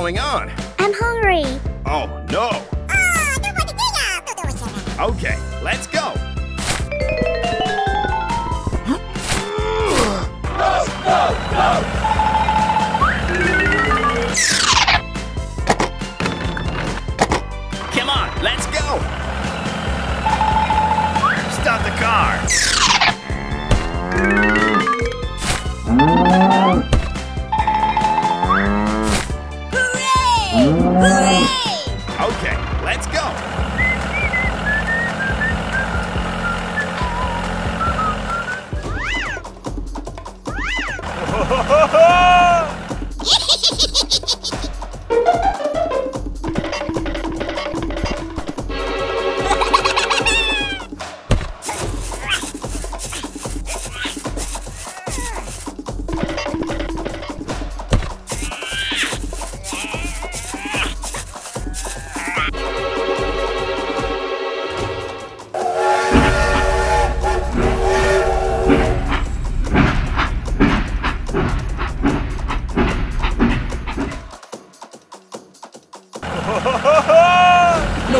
going on? I'm hungry. Oh no. Okay, let's go. Come on, let's go. Stop the car. Let's go.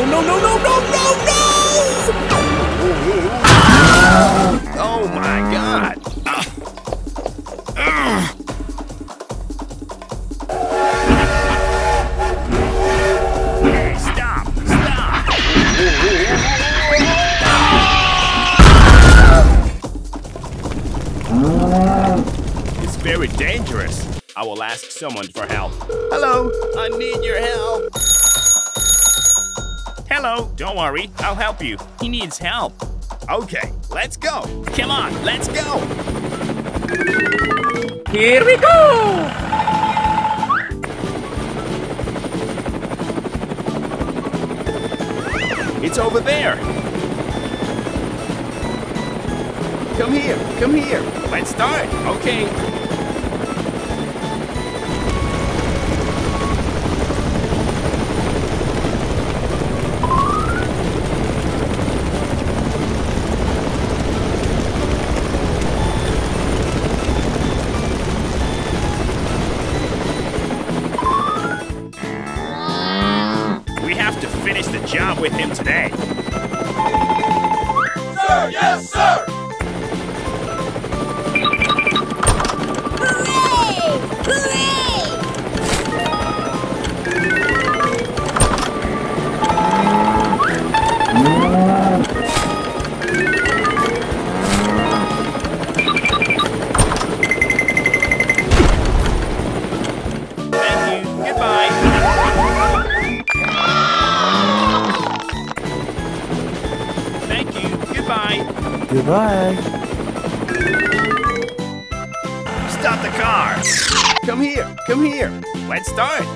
No, no, no, no, no, no, no! Oh my god. Ah. Hey, stop! Stop! It's very dangerous. I will ask someone for help. Hello, I need your help. Hello, don't worry, I'll help you. He needs help. Okay, let's go. Come on, let's go. Here we go! It's over there. Come here, come here. Let's start. Okay. Yes, sir! Goodbye. Goodbye. Stop the car. Come here. Come here. Let's start.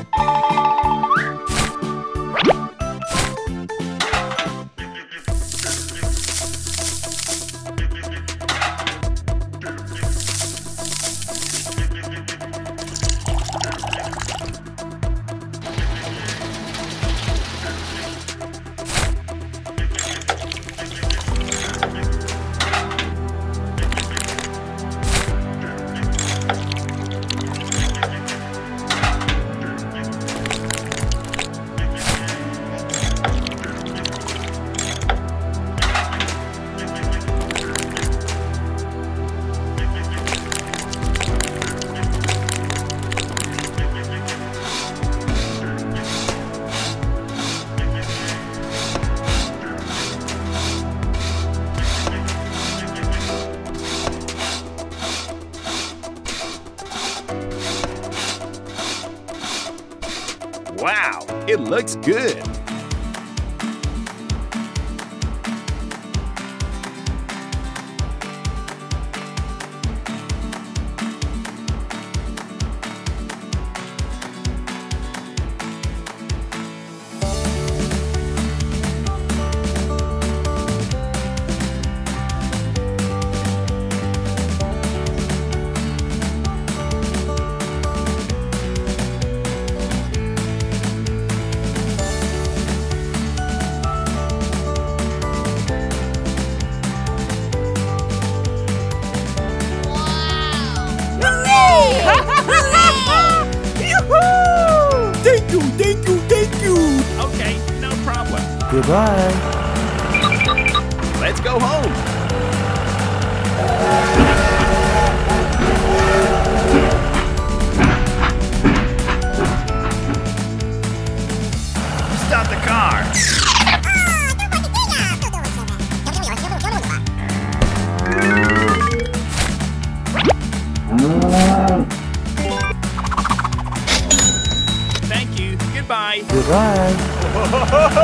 It looks good. Goodbye. Let's go home. Stop the car! Thank you. Goodbye. Goodbye.